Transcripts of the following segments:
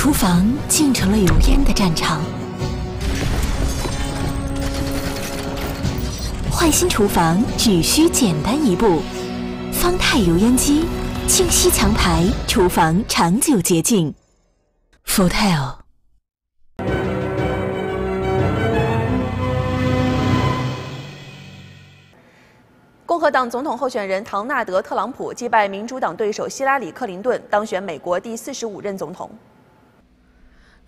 厨房竟成了油烟的战场。换新厨房只需简单一步，方太油烟机，清晰墙排，厨房长久洁净。Fotel。共和党总统候选人唐纳德·特朗普击败民主党对手希拉里·克林顿，当选美国第四十五任总统。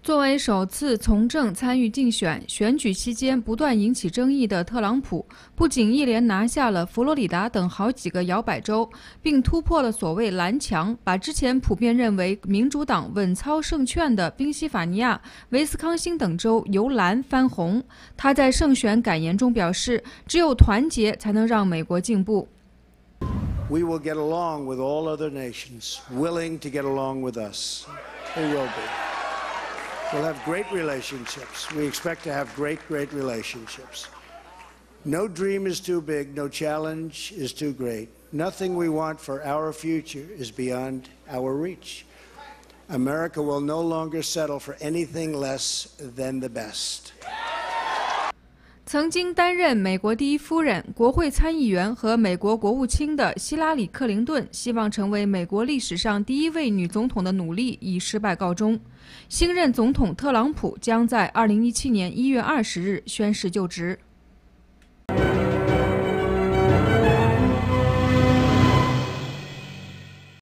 作为首次从政参与竞选，选举期间不断引起争议的特朗普，不仅一连拿下了佛罗里达等好几个摇摆州，并突破了所谓“蓝墙”，把之前普遍认为民主党稳操胜券的宾夕法尼亚、威斯康星等州由蓝翻红。他在胜选感言中表示：“只有团结，才能让美国进步。” We will get along with all other nations willing to get along with us. We will be. We'll have great relationships. We expect to have great, great relationships. No dream is too big, no challenge is too great. Nothing we want for our future is beyond our reach. America will no longer settle for anything less than the best. 曾经担任美国第一夫人、国会参议员和美国国务卿的希拉里·克林顿，希望成为美国历史上第一位女总统的努力以失败告终。新任总统特朗普将在2017年1月20日宣誓就职。